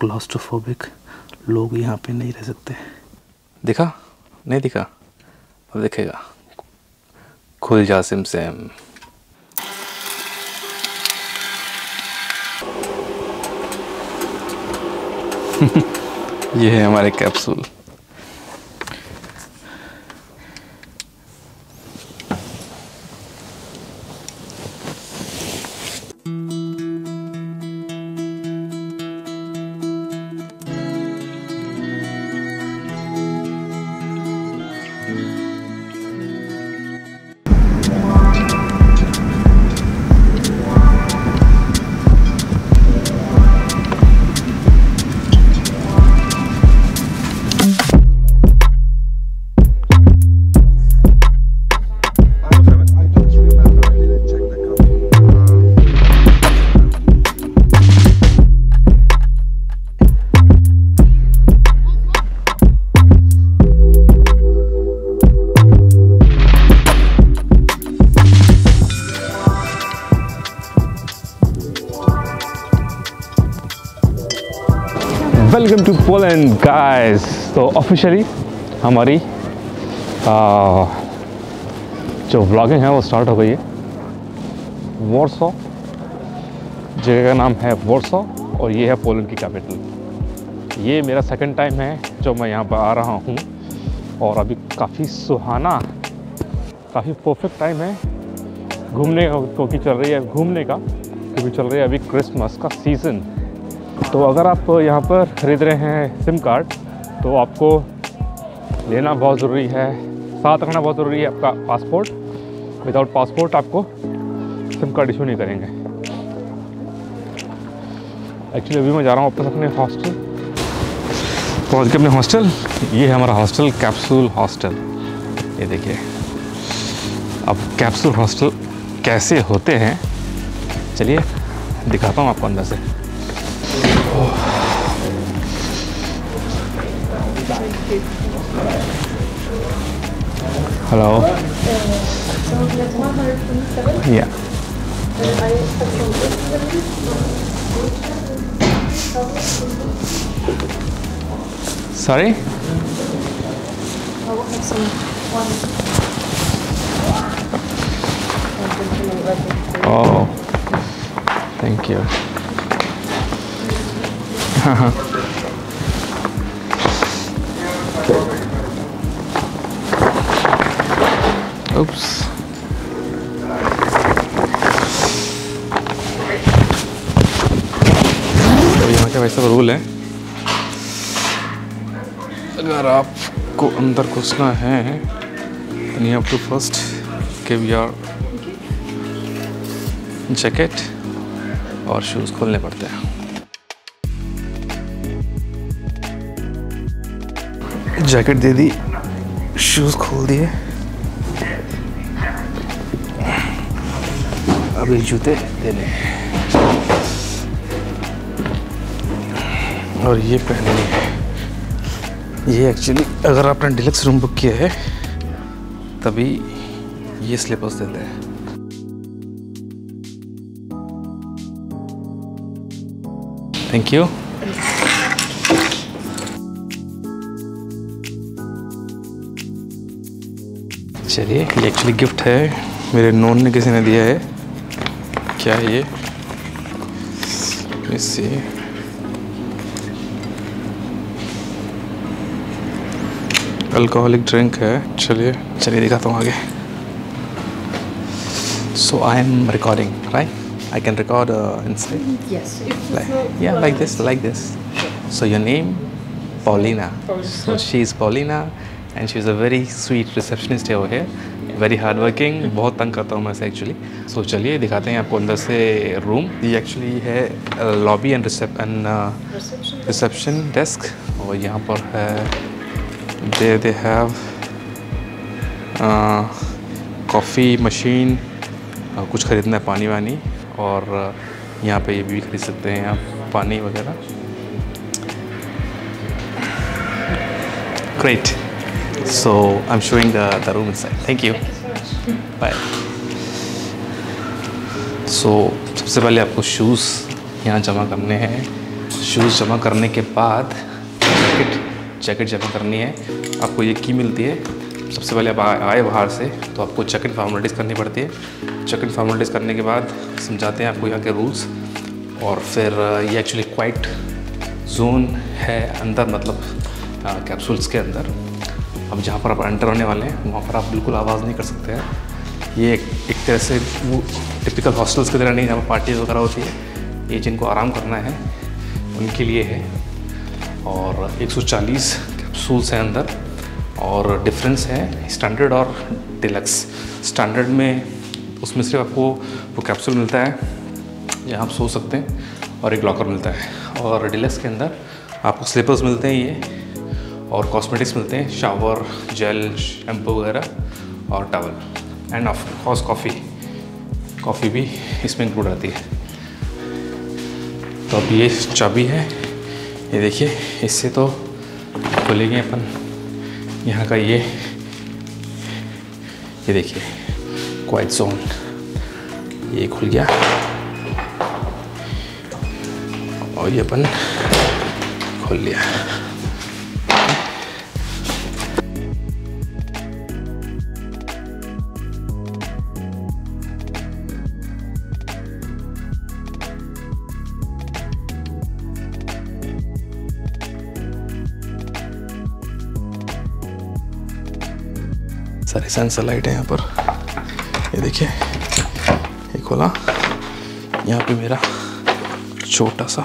Claustrophobic लोग यहाँ पे नहीं रह सकते। दिखा? नहीं दिखा? अब दिखेगा। खुल जा सिम सेम ये है हमारे कैप्सूल। तो ऑफिशियली हमारी आ, जो व्लॉगिंग है वो स्टार्ट हो गई है। वॉर्सो जगह का नाम है वॉर्सो और ये है पोलैंड की कैपिटल ये मेरा सेकंड टाइम है जो मैं यहाँ पर आ रहा हूँ और अभी काफ़ी सुहाना काफ़ी परफेक्ट टाइम है घूमने का क्योंकि चल रही है घूमने का क्योंकि चल रही है अभी क्रिसमस का सीज़न तो अगर आप यहाँ पर ख़रीद रहे हैं सिम कार्ड तो आपको लेना बहुत ज़रूरी है। साथ रखना बहुत ज़रूरी है आपका पासपोर्ट। विदाउट पासपोर्ट आपको सिम कार्ड इशू नहीं करेंगे। एक्चुअली अभी मैं जा रहा हूँ वापस अपने हॉस्टल पहुँच के अपने हॉस्टल ये है हमारा हॉस्टल कैप्सूल हॉस्टल ये देखिए। अब कैप्सूल हॉस्टल कैसे होते हैं? चलिए दिखाता हूँ आपको अंदर से। Hello. Uh, Yeah. Sorry? Oh, thank you. Rule है। अगर आपको अंदर घुसना है then you have to first give your jacket और शूज़ खोलने पड़ते हैं। जैकेट दे दी शूज़ खोल दिए। अभी जूते देने और ये पहननी है। ये एक्चुअली अगर आपने डिलक्स रूम बुक किया है, तभी ये स्लीपर्स देते हैं। थैंक यू चलिए, ये एक्चुअली गिफ्ट है। मेरे नोन ने किसी ने दिया है। क्या है ये अल्कोहलिक ड्रिंक है। चलिए चलिए दिखाता हूँ आगे। So I am recording right I can record या like this like this so your name Paulina so she is Paulina and she is a very sweet receptionist है वो है वेरी हार्ड वर्किंग बहुत तंग करता हूँ मैं से एक्चुअली सो चलिए दिखाते हैं आपको अंदर से रूम ये एक्चुअली है लॉबी एंड रिसेप्शन डेस्क और यहाँ पर है they they have coffee machine कुछ ख़रीदना है पानी वानी और uh, यहाँ पे ये भी खरीद सकते हैं आप पानी वगैरह। Great so I am showing the the room inside thank you bye so सबसे पहले आपको शूज़ यहाँ जमा करने हैं। शूज़ जमा करने के बाद जैकेट जमा करनी है आपको ये की मिलती है। सबसे पहले आप आए बाहर से तो आपको चेक इन फॉर्मेलिटीज़ करनी पड़ती है। चेक इन फॉर्मेलिटीज़ करने के बाद समझाते हैं आपको यहाँ के रूल्स और फिर ये एक्चुअली क्वाइट जोन है अंदर मतलब कैप्सूल्स के अंदर। अब जहाँ पर आप एंटर होने वाले हैं वहाँ पर आप बिल्कुल आवाज़ नहीं कर सकते हैं। ये एक, तरह से वो टिपिकल हॉस्टल्स की तरह नहीं जहाँ पर पार्टीज़ वगैरह होती है। ये जिनको आराम करना है उनके लिए है। और 140 कैप्सूल्स हैं अंदर और डिफरेंस है स्टैंडर्ड और डिलक्स स्टैंडर्ड में उसमें सिर्फ़ आपको वो कैप्सूल मिलता है, जहाँ आप सो सकते हैं और एक लॉकर मिलता है। और डिलक्स के अंदर आपको स्लीपर्स मिलते हैं ये और कॉस्मेटिक्स मिलते हैं शावर जेल शैम्पू वगैरह और towel and of course coffee coffee भी इसमें इंक्लूड आती है। तो अब ये चाबी है। ये देखिए, इससे तो खुलेंगे अपन। यहाँ का ये ये देखिए क्वाइट जोन ये खुल गया। और ये अपन खोल लिया। सारी सेंसर लाइट है यहाँ पर। ये देखिए, ये खोला। यहाँ पे मेरा छोटा सा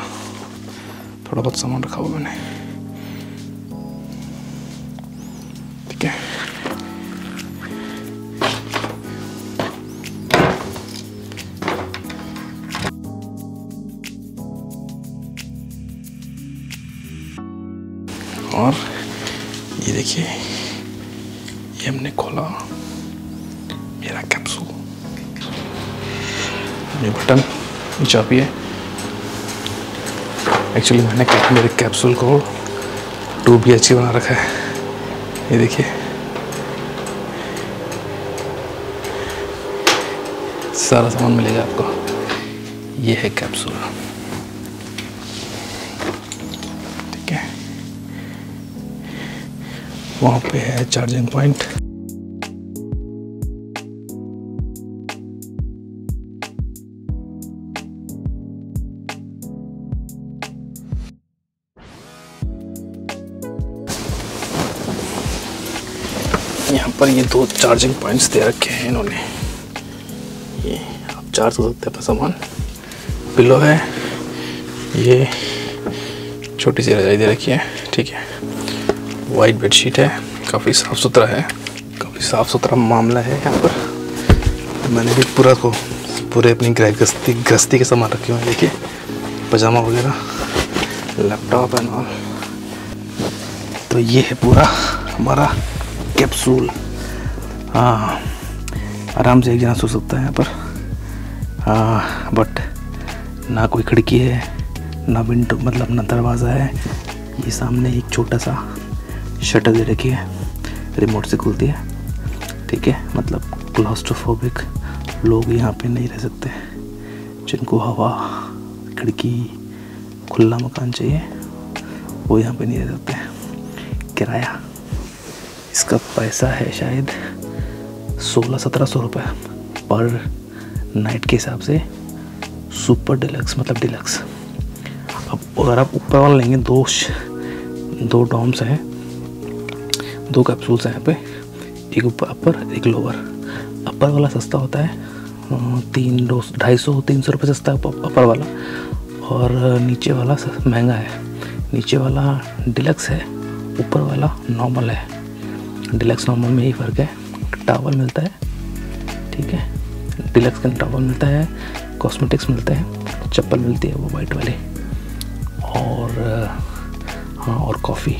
थोड़ा बहुत सामान रखा हुआ मैंने। ठीक है। और ये देखिए ये हमने खोला मेरा कैप्सूल ये बटन चाबी है. एक्चुअली मैंने मेरे कैप्सूल को टू बी एच बना रखा है. ये देखिए. सारा सामान मिलेगा आपको. ये है कैप्सूल वहाँ पे है चार्जिंग पॉइंट यहाँ पर ये दो चार्जिंग पॉइंट्स दे रखे हैं इन्होंने। ये आप चार्ज कर सकते हैं अपना सामान। पिलो है। ये छोटी सी रजाई दे रखी है। ठीक है। वाइट बेडशीट है। काफ़ी साफ़ सुथरा है। काफ़ी साफ़ सुथरा मामला है यहाँ पर। मैंने भी पूरा को, पूरे अपनी गृह गृहस्थी गृहस्थी के सामान रखे हुए हैं। देखिए, पजामा वगैरह लैपटॉप एंड ऑल तो ये है पूरा हमारा कैप्सूल हाँ आराम से एक जना सो सकता है यहाँ पर। हाँ बट ना कोई खिड़की है, ना विंडो मतलब ना दरवाज़ा है। ये सामने एक छोटा सा शटर दे रखी है रिमोट से खुलती है। ठीक है मतलब क्लास्ट्रोफोबिक लोग यहाँ पे नहीं रह सकते। जिनको हवा, खिड़की, खुला मकान चाहिए, वो यहाँ पे नहीं रह सकते। किराया, इसका पैसा है शायद सोलह सत्रह सौ रुपये पर नाइट के हिसाब से सुपर डिलक्स मतलब डिलक्स अब अगर आप ऊपर वाला लेंगे दो दो डॉम्स हैं दो कैप्सूल्स हैं यहाँ पे। एक अपर एक लोअर अपर वाला सस्ता होता है। तीन दो, ढाई सौ, तीन सौ रुपये सस्ता है अपर वाला। और नीचे वाला महँगा है। नीचे वाला डिलक्स है। ऊपर वाला नॉर्मल है। डिलक्स नॉर्मल में यही फ़र्क है। टावल मिलता है। ठीक है? डिलक्स का टावल मिलता है। कॉस्मेटिक्स मिलते हैं। चप्पल मिलती है वो वाइट वाली। और हाँ और कॉफ़ी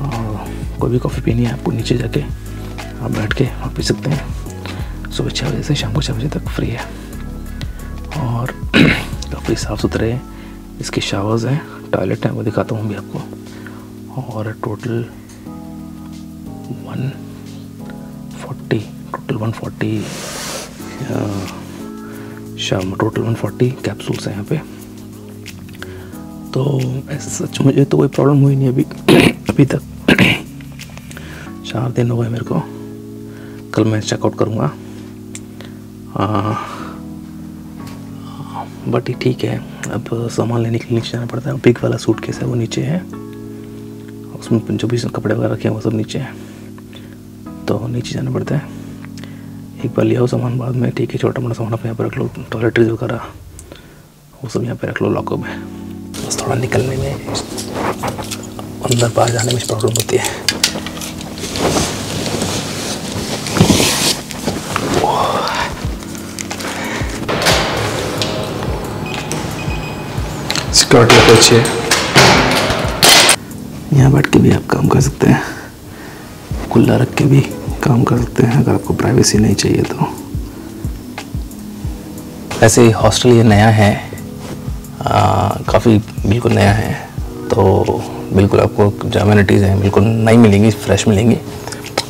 कोई भी कॉफ़ी पीनी है आपको नीचे जाके आप बैठ के आप पी सकते हैं। सुबह छः बजे से शाम को छः बजे तक फ्री है। और काफ़ी साफ़ सुथरे इसके शावर्स हैं टॉयलेट हैं, वो दिखाता हूँ भी आपको। और total one forty total one forty शाम टोटल वन फोर्टी कैप्सूल्स हैं यहाँ पे। तो ऐसे सच मुझे तो कोई प्रॉब्लम हुई नहीं अभी अभी तक। चार दिन हो गए मेरे को। कल मैं चेकआउट करूँगा। बट ठीक है। अब सामान लेने के लिए नीचे जाना पड़ता है। बिग वाला सूट केस है, वो नीचे है। उसमें जो भी कपड़े वगैरह रखे हैं, वो सब नीचे है। तो नीचे जाना पड़ता है। एक बार ले आओ सामान बाद में। ठीक है, छोटा मोटा सामान आप यहाँ पर रख लो। टॉयलेटरीज वगैरह, वो सब यहाँ पर रख लो लॉकअप में बस थोड़ा निकलने में अंदर बाहर जाने में प्रॉब्लम होती है। सिक्योरिटी बहुत अच्छी है यहाँ बैठ के भी आप काम कर सकते हैं। खुला रख के भी काम कर सकते हैं अगर आपको प्राइवेसी नहीं चाहिए तो। ऐसे हॉस्टल ये नया है। काफ़ी बिल्कुल नया है। तो बिल्कुल आपको जो अम्यूनिटीज़ हैं, बिल्कुल नई मिलेंगी फ्रेश मिलेंगी।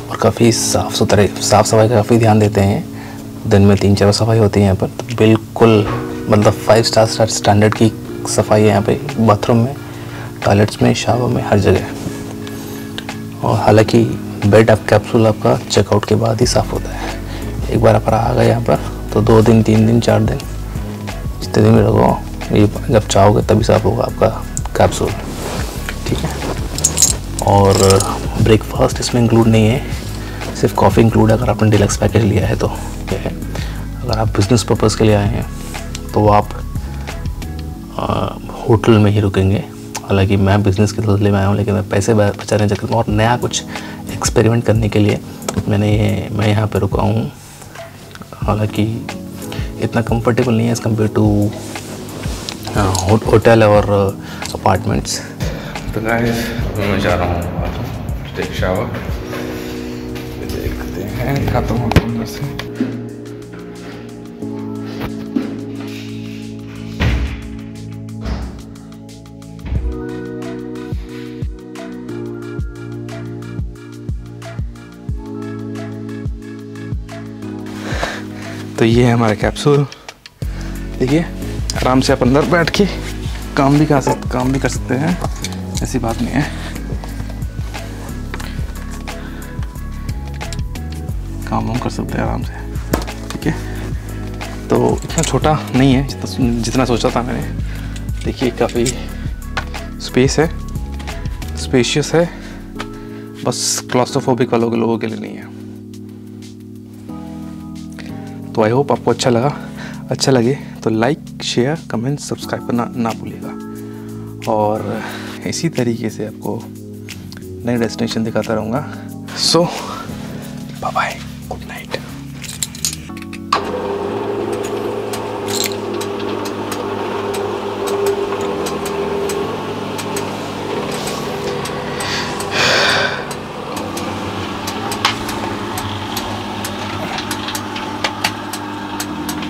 और काफ़ी साफ़ सुथरे, साफ़ सफ़ाई का काफ़ी ध्यान देते हैं। दिन में तीन, चार सफ़ाई होती है यहाँ पर। तो बिल्कुल मतलब फाइव स्टार स्टार स्टैंडर्ड की सफ़ाई है यहाँ पे बाथरूम में टॉयलेट्स में शावर में, हर जगह। और हालाँकि बेड ऑफ़ कैप्सूल आपका चेकआउट के बाद ही साफ़ होता है। एक बार आप आ गए यहाँ पर तो दो दिन, तीन दिन, चार दिन, जितने दिन में रहो ये जब चाहोगे तभी साफ़ होगा आपका कैप्सूल ठीक है? और ब्रेकफास्ट इसमें इंक्लूड नहीं है। सिर्फ़ कॉफ़ी इंक्लूड है, अगर आपने डिलक्स पैकेज लिया है तो। ठीक है? अगर आप बिज़नेस पर्पज़ के लिए आए हैं तो आप होटल में ही रुकेंगे। हालाँकि मैं बिज़नेस के सिलसिले में आया हूँ, लेकिन मैं पैसे बचाने चक्कर में और नया कुछ एक्सपेरिमेंट करने के लिए मैंने ये, मैं यहाँ पे रुका हूँ। हालाँकि इतना कंफर्टेबल नहीं है एज़ कंपेयर टू होटल और अपार्टमेंट्स तो गाइस अभी मैं जा रहा हूँ टेक शावर देखते हैं दिखाता हूँ अंदर से. तो ये है हमारा कैप्सूल देखिए. आराम से आप अंदर बैठ के काम भी कर सकते काम भी कर सकते हैं। ऐसी बात नहीं है। काम वाम कर सकते हैं आराम से। ठीक है? तो इतना छोटा नहीं है जितना जितना सोचा था मैंने। देखिए, काफ़ी स्पेस है। स्पेशियस है। बस क्लास्ट्रोफोबिक वालों के लोगों के लिए नहीं है। तो आई होप आपको अच्छा लगा। अच्छा लगे तो लाइक शेयर कमेंट सब्सक्राइब करना ना भूलिएगा। और इसी तरीके से आपको नए डेस्टिनेशन दिखाता रहूँगा। So bye bye good night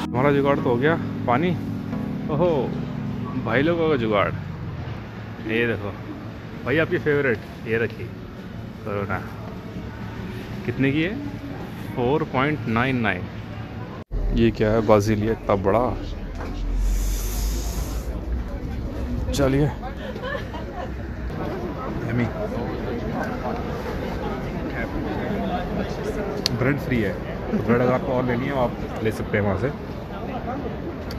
हमारा जुगाड़ तो हो गया, पानी। ओहो, भाई लोगों का जुगाड़। ये देखो, भाई आपकी फेवरेट ये रखी कोरोना कितने की है? फोर पॉइंट नाइन नाइन ये क्या है बाजिलिया इतना बड़ा? चलिए। ब्रेड फ्री है। ब्रेड अगर आपको और लेनी है, आप ले सकते हैं वहाँ से।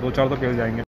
दो चार तो मिल जाएँगे।